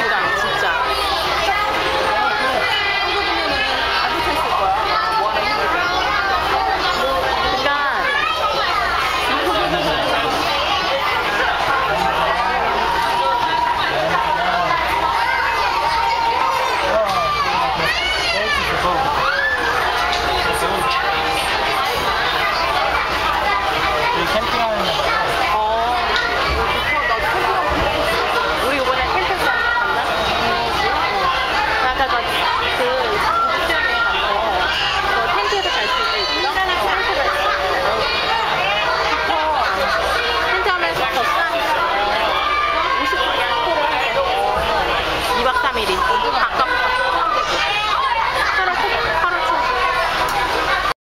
そう。